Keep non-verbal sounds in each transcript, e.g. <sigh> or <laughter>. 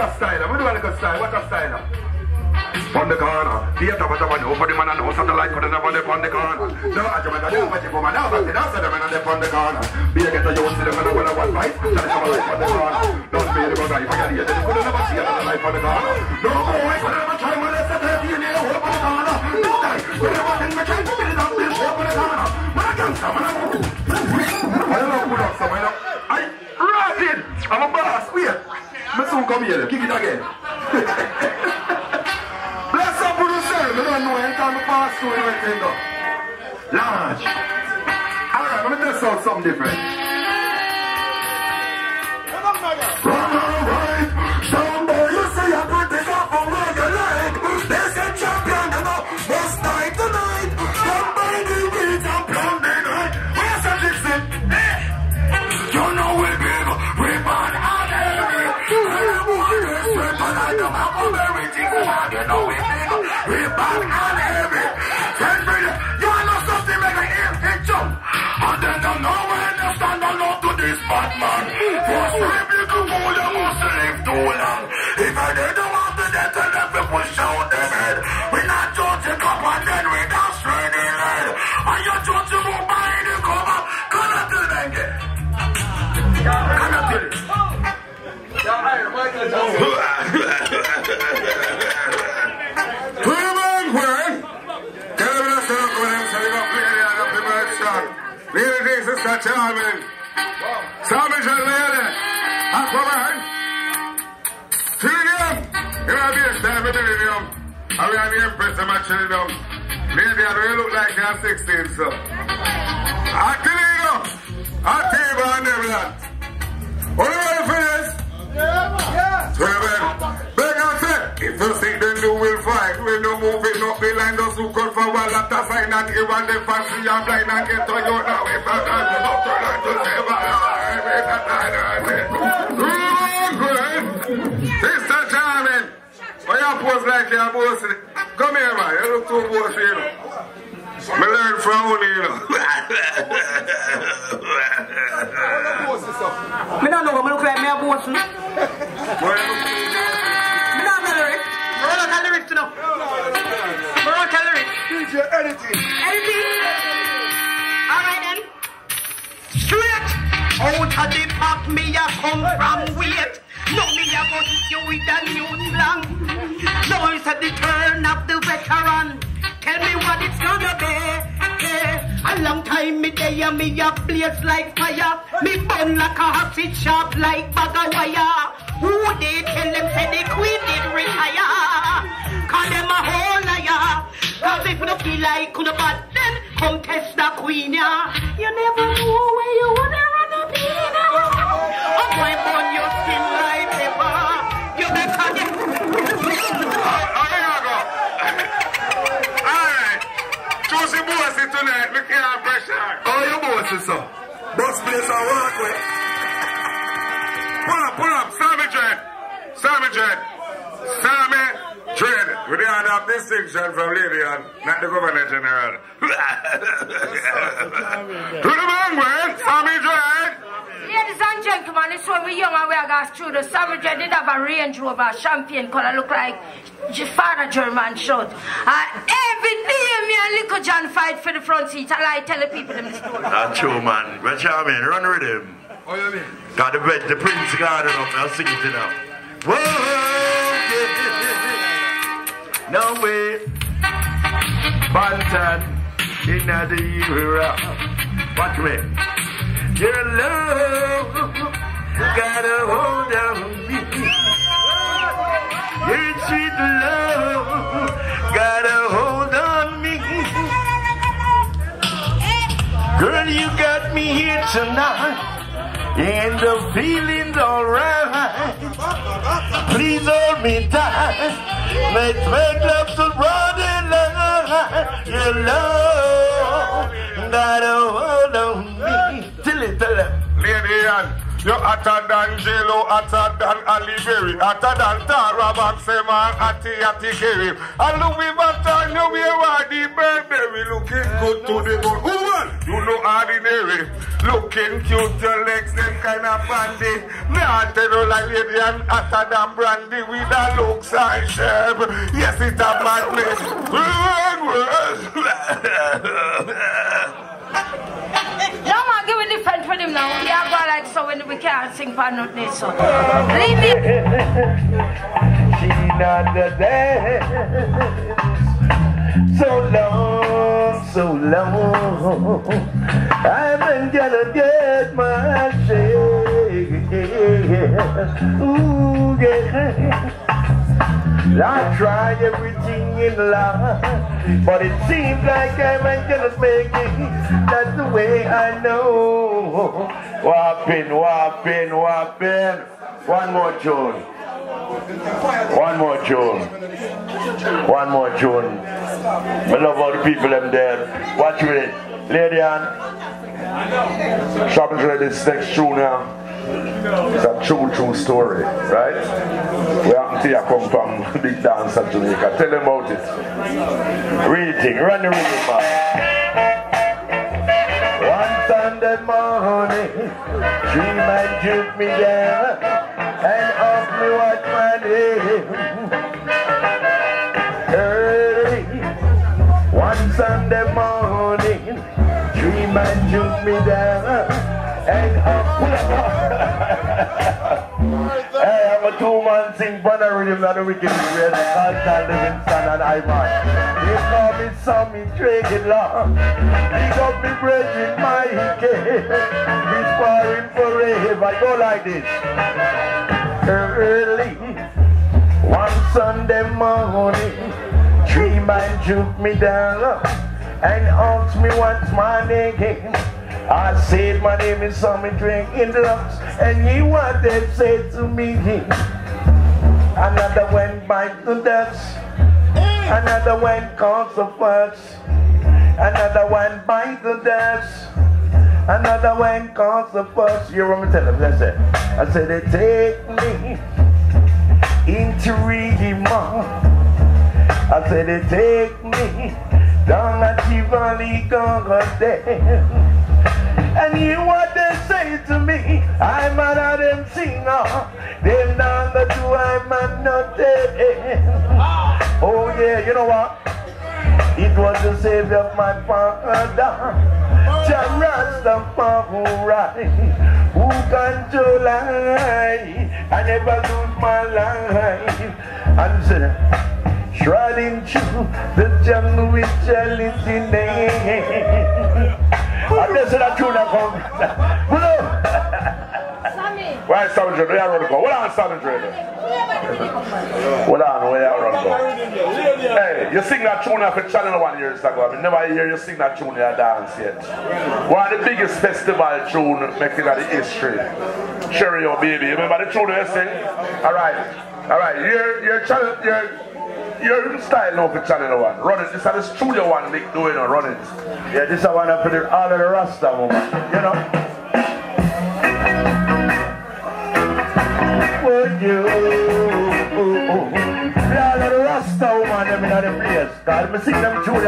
a style. We do a little style. What a style. On the corner, the other was the one who for the man and the light could never on the corner. No, I went to what you for man, now I said, I said, the man on the the corner. Be a get a you see the man when I want right, tell them life on the. Don't be the good life, I got here, they could never see life on the corner. No, boy, could never when it's a dirty in the hope on the corner. No, guy, could never think me try to build up this hope the corner. Man, I can't I. I don't know, somewhere, no. I, rotted, I'm a boss, wait. Me soon come here, kick it again. Bless up with yourself. I don't know anytime I pass through anything though. Large. Alright, let me test out something different. Don't know when you stand alone to this bad man. Aquaman. Trillium. You know, be a time of millennium. And we are the empress of my children. Lady, I don't look like you're 16, so. I tell you, you know. I about them, that. What are you for this? And say, if you think them do will we no move it up the line, those who come for one lot of sign and give one them fancy and blind and get to you now. If I can't up to line to say, but I'm in a time, I say. Sista Charmaine, why you pose like you're bossy? Come here, man, you look too bossy, you know. Me learn from you, you know. Me don't know what me look like me a boss. Of the pack me a come from wait. No me a go hit you with a new slang. Now it's at the turn of the veteran. Tell me what it's gonna be. A long time me day me a blaze like fire. Me burn like a hot it sharp like bag of wire. Who they tell them say the queen did retire? Call them a whole liar. Cause if you don't feel like you bad, then come test the queen, yeah. Bossy, sir. Boss place I work with. Pull up, pull up. Sammy Dread. Sammy Dread. Sammy Dread. We didn't have distinction from and not the Governor General. <laughs> to the man. Sammy Dread. Ladies and gentlemen, this when we young and we are going through the summer dread did have a Range Rover champagne color look like Father German shot. Uh, day me and Little John fight for the front seat. I like tell the people them story. That's true, man. But Charming, run with him. Oh, you mean? Got the bed, the Prince Garden up. I'll sing it now. Whoa, <laughs> yeah. No way. Banton in the era. Watch me. Your love got a hold on me. Your sweet love you got me here tonight. And the feeling's alright. Please hold me tight. Let's make love so broad and. Your love got a hold on me. Tell it, tell it. Lady Ann, you're hotter than J-Lo, hotter than Halle Berry, hotter than Tara Baxema, Ati Ati Kerry. And Louis Vuitton, you wear the Burberry looking good to the bone. Woman, You know ordinary. Looking cute, your legs them kind of bandy. I tell you like lady and hotter than brandy with a looks and shape. Yes, it's a madness. No man, give me different for him now. We are going like so when we can't sing for. So leave me. She not the dance. So long, so long. I've been gonna get my share. Ooh, yeah. I try everything in life, but it seems like I'm gonna make it. That's the way I know. Whopping, whopping, whopping. One more tune. One more tune. One more tune. I love all the people them there. Watch with it. Lady Ann. Trouble ready this next tune now. It's a true, true story, right? We happen to you come from <laughs> big dance at Jamaica. Tell them about it. Reading, run the rhythm, man. Sunday morning, three men took me down and asked me what my name. Early, one Sunday morning, three men took me down and asked Hey, I'm a sing Bonner Rhythm that the wicked red Constant Livingston and Ivan. They call me Sammy Dreadlocks. Big up me brethren, my cave. We sparring forever. I go like this. Early, one Sunday morning, three man took me down and asked me what's my name. I said my name is Sammy Dreadlocks, and he what they said to me. Another one by the dust, another one cause a fuss, another one by the dust, another one cause a fuss. You want me to tell them? It. I said they take me into Rima. I said they take me down at Tivoli Garden. And hear what they say to me. I'm one of them singer. Them down the do I'm not dead. Ah. Oh yeah, you know what? It was the savior of my father. Jah Rastafari. Who control I? I never lose my life. And said, Shrouding through the jungle with chalice in name. And this is a tune that come. Hello. Sammy. Where Where run go? Hold on, Savage Hold on, where run go? Hey, you sing that tune for Channel One years ago. I mean, never hear you sing that tune in dance yet. One of the biggest festival tune making of the history. Cherry, your baby. Remember the tune you sing? All right, all right. Your your channel, your your style now for Channel One. Run it. This is the studio one. Nick doing it. Run it. Yeah, this is one for the all of the Rasta woman. You know. Would you? All of the sing them tune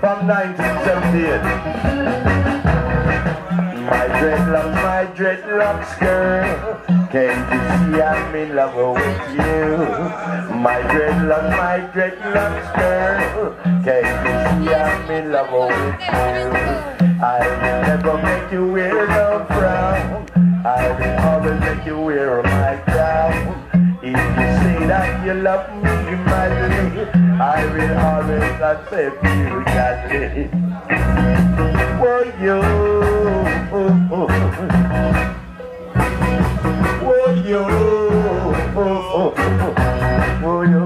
from 1978. My dreadlocks, my dreadlocks, girl. Can't you see I'm in love with you? My dreadlocks, my dreadlocks, girl. Can't you see I'm in love with you? I will never make you wear no frown. I will always make you wear my crown. If you say that you love me madly, I will always accept you gladly. For you, for you, for you,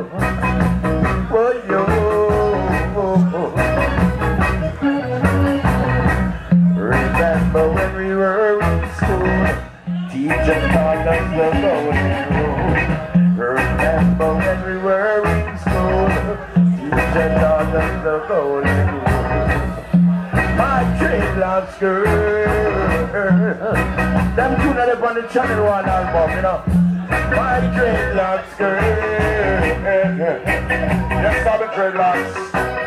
for you. Remember when we were in school, teacher taught us the golden rule. Remember in school, teacher taught us the golden rule. My dreadlocks girl, two that up on the channel one album, you know. My dreadlocks girl, Yes, Bobby Dreadlocks.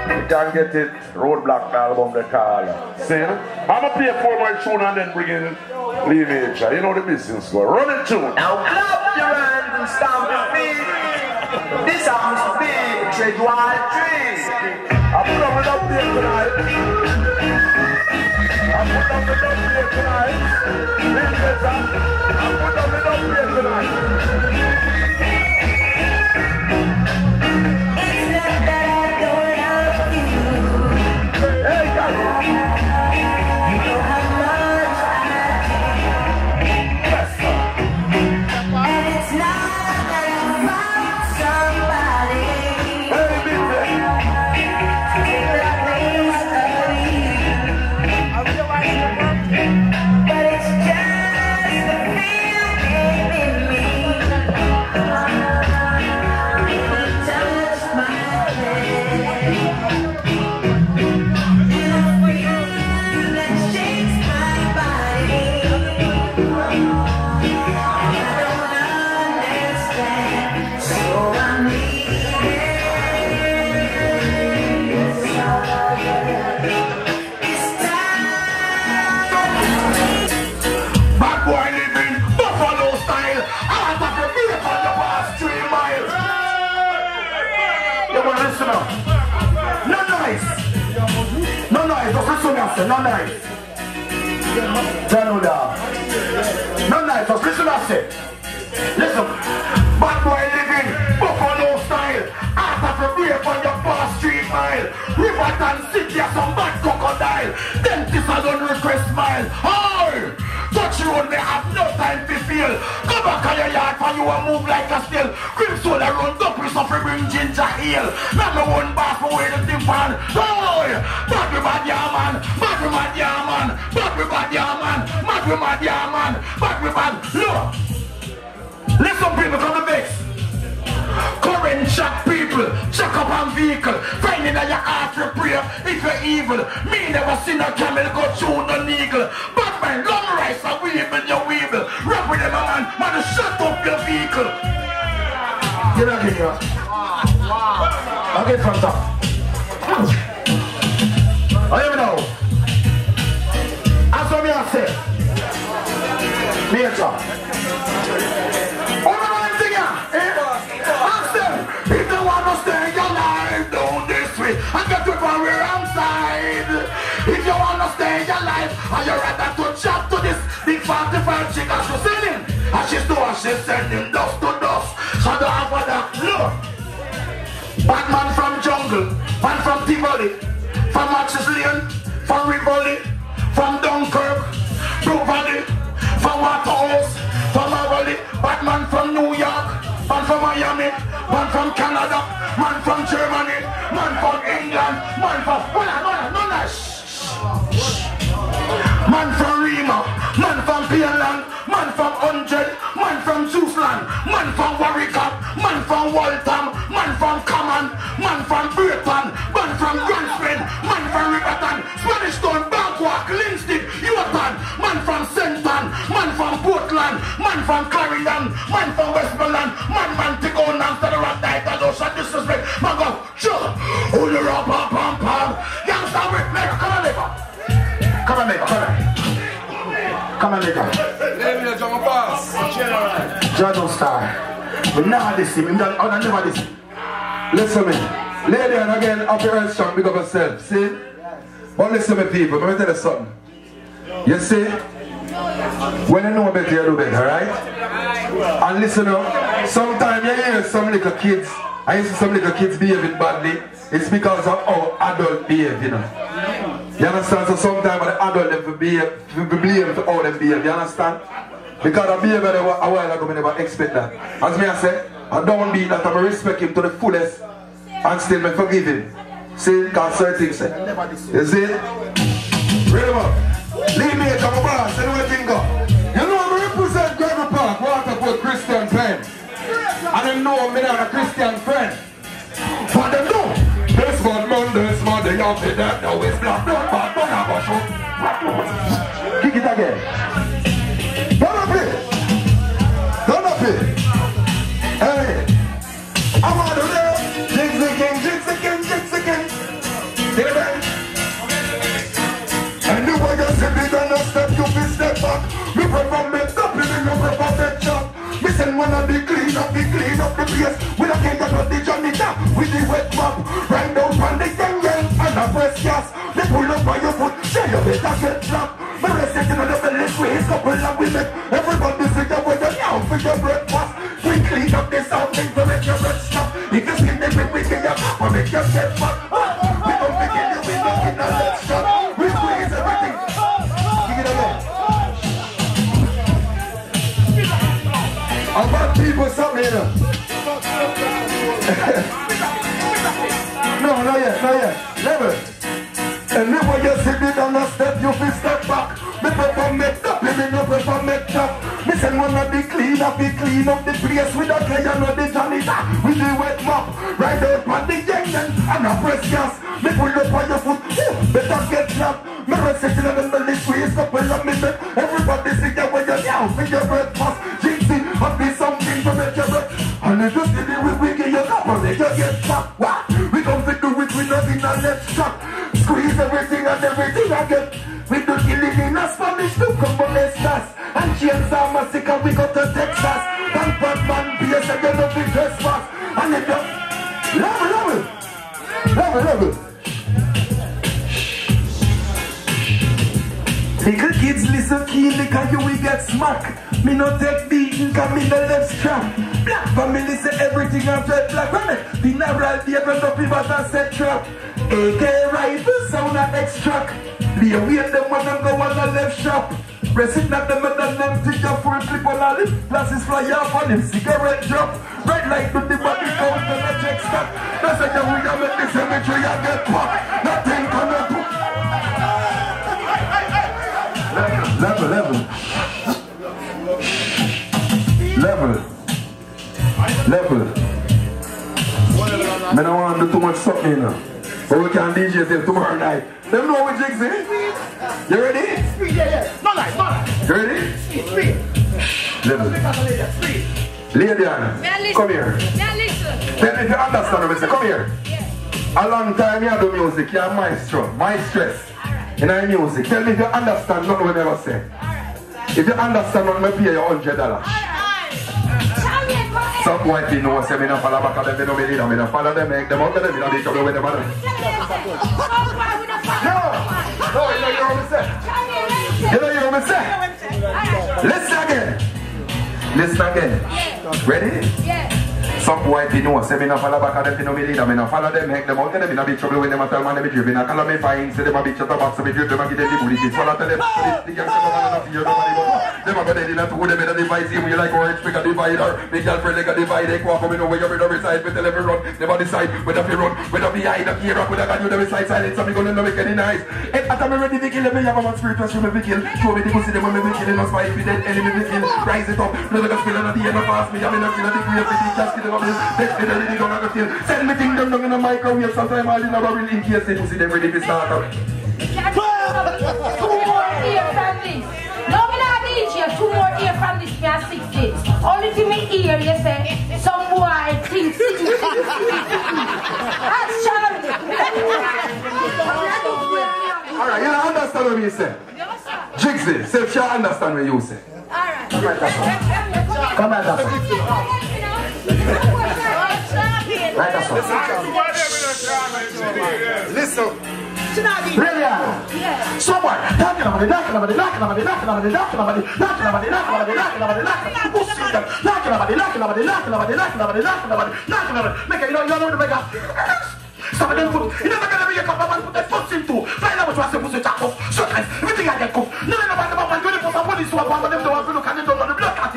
You can get it. Roadblock album, the call. See? I'm going to play four more tune and then bring in Major. You know the business go. Run it tune. Now clap your hands and stamp your feet. This happens to be Treadwell Tree. I'm put up an update tonight. I put up. Lee Major. I put up an update tonight. Say, No noise. Tell. No noise. Just listen up. say. Listen. Bad boy living Buffalo style. I want to on your past three mile. Riverton City some bad crocodile. Dentist I don't smile. Oh! Touch road, me have no time to feel. Go back on your yard for you and move like a steel. Cream soda run up with some bring ginger ale. Now me one bath for where the thing pan. Oh, bad with bad yeah man, bad with bad yeah man, bad with bad yeah man, bad with bad yeah man, bad with bad. Look, listen people from the base. Current shot people, check up on vehicle, finding that your heart to prayer if you're evil. Me never seen a camel go through no needle. Batman, long rice, a weevil, your weevil. Rap with them, man, man, shut up your vehicle. Get out here. I'll get from top. I don't oh, know. That's what me I say. Major. And you're rather to chat to this big 45 chick as she's sending, and she's doing, she's sending dust to dust. So don't have that. Look. Batman from jungle, man from Tivoli, from Matches Lane, from Rivoli, from Dunkirk, Valley, from Waterhouse, from Avoli, Batman from New York, man from Miami, man from Canada, man from Germany, man from England, man from, Hundred, man from Zeusland, man from Warwick, man from Waltham, man from Common, man from Burton, man from Grand man from Riverton, Spanish Town, Bog Walk, Linstead, Yorkton, man from Senton, man from Portland, man from Clarendon, man from Westmoreland, man man to go down to the rock diet, I don't shut disrespect, man go, sure, hold your up, pam, pam, pam, youngster with me, come on, nigga. Come on, nigga, come on. Come on, nigga. General Star. We never this him. Him done, oh, I never this. Listen me. Lady and again, up your earth strong, big up yourself. See? But listen me people, let me tell you something. You see? When you know better, you do better, right? And listen up, sometimes you hear some little kids, I see some little kids behaving badly, it's because of how adult behave, you know. You understand? So sometimes the adult them for behave, for blame to how them behave, you understand? Because they were a while ago, I never expect that. As me I say, I don't be that I respect him to the fullest and still me forgive him. See, because certain things. You see? Remember, leave me at my boss, anyway thing go. You know I represent Gregory Park, Waterford Christian friend. And them know me not a Christian friend. But them know me out the dirt now it's black blood bad man I go shoot kick it again turn up it Don't up it hey I'm out of there jigs again jigs again jigs again hear that I you to be done. I step to be step back me prefer me stop me no prefer me chop me send one of the clean up the clean up the place we don't care about the Johnny we the wet mop right down from the you better get dropped. Me rest it in the belly squeeze, couple of women. Everybody see the way you now for your breakfast. We clean up this sound thing to make your breath stop. If you the whip, we your cup, or make your get. We don't begin you, we don't get no let's shot. We squeeze everything. Give it. I'm about people something, you you see a step, you feel step back. Me prefer make up, me no prefer make up. Me send one of the clean up, the clean up the place with a clay and the janitor. With the wet mop, right out on the junction and a press gas. Me pull up on your foot, ooh, better get slapped. Me rest it in the belly squeeze, couple of minutes. Everybody see you when you're down for your breakfast. Jinxie, I'll be something to make your breath. And if you see me, we we give you cup make you get slapped. What? We come to do it with nothing and let's shot. Get. We do killing in a Spanish to come molesters. And chainsaw massacre, we go to Texas. And Batman PS and you know we trespass. And if you level, level, level, level. Little kids listen keenly cause you will get smack. Me no take beating cause me no left strap. Black family say everything I'm red black. It. Funeral day when up in but I set trap. AK rifle sound a extract. Be aware them when them go on the left shop. Pressing at them and then them take a full clip on all him. Glasses fly off on him, cigarette drop. Red light to the body count and a check stop. That's the way I make the cemetery I get popped. Nothing I put. Level, level. Level. Level. Me don't want to do too much something, you know. But we can DJ yourself tomorrow night. Them know what jigs in. You ready? Speed, yeah, yeah. No lie, no light. You ready? Speed, speed. Listen. Anna, come here. Me a listen. Tell me if you understand what I say. Come here. Yeah. A long time you do music. You're maestro, maestress. Right. In our music. Tell me if you understand not what I say. Right. If you understand what I pay you $100. Some white people know say me no follow back of them, me no lead them, me no follow them, make them out of them, me no be trouble with them. No, no, you know you me say. You know you what me say. Listen again. Listen again. Ready? Yeah. Some white people know say me no follow back of them, me no me lead them, me no follow them, make them out them, me no be trouble with them, I tell man them be driven, I call them me fine, say them a big shut up, so me drive them and give them the bullet, swallow tell them, say no man enough, you nobody but them a go dead in a two, them in a device, see me like orange, pick a divider, me girlfriend like a divide, they walk, me know where you read every side, me tell every run, never decide, whether fi run, whether fi hide, up here, up a gun, you never side silence, me gonna make any noise, and after me ready to kill them, me have a man spiritual, show me kill, show me the pussy, them when me kill, in a spite, fi dead enemy fi kill, rise it up, never gonna spill on the end of pass me, I'm in a kill, the the just kill them, dead, dead, dead, dead, gonna go send me thing down in a microwave, sometime all in a barrel, in case they pussy, them ready to start up. Two more ear from this. No, me not DJ. Two more ear from this. Me a six days. Only thing me hear you say, some boy. That's Charlie. Alright, you don't understand what me say. Gigsy, say if you understand what you say. Alright. Come right, that's all. Come right, that's all. Right, that's all. Listen. Brilliant. Someone them make it you know you know make up. Some of them put you never gonna be a couple man put their foot into find out what was the pussy tap off sometimes everything I get cook never know about the man going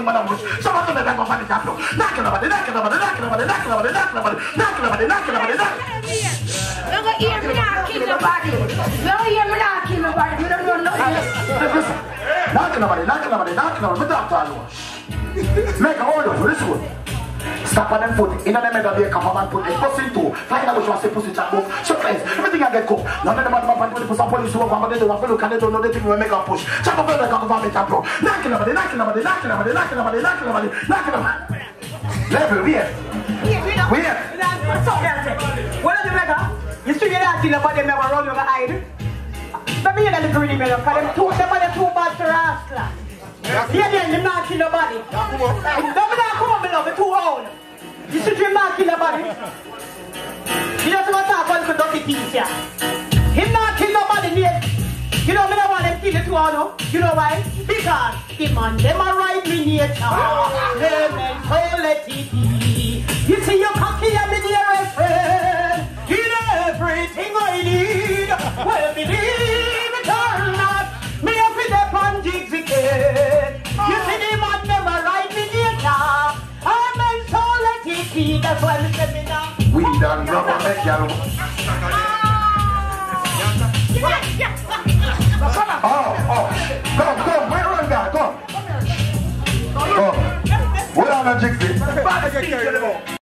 Knock 말 knock 써봤던 knock 거 knock 잡혀 knock 나가나바데 knock 나가나바데 knock 나가나바데 knock We're gonna hear knock not knock nobody. We'll hear knock not knock nobody. knock don't know knock Listen. Knock nobody, knock nobody, knock nobody. Put knock down. knock an knock for knock one. Stapanen food, inan eme da be kafaman food, e posin to, fayin da wishwa se pusi chakbo, se friends, everything I get go. Na ne dema dema pan pwede pusan pwede suwa kwa mwane de wafelo kane to lode tiki we make a push. Chakbo fwe deka kufa me chakbo. Naki na made, naki na made, naki na made, naki na made, naki na made, naki na made. Level, we here. We here. What's up, Delta? What are you mega? You still get asking about them ever roll over hide? Let me hear that the greedy man, because them two, them are the two bad for us, not killing nobody. Don't be the two. You killing nobody. You about not kill nobody. You know, me don't want them kill two own, no? You know why? Because the man, right me mentality. You see, the dearest friend. In everything I need. Well, believe it or not, me. You We done rubber make y'all. Oh, oh, come, come, where run that? Come. Come. What on the Gigsy?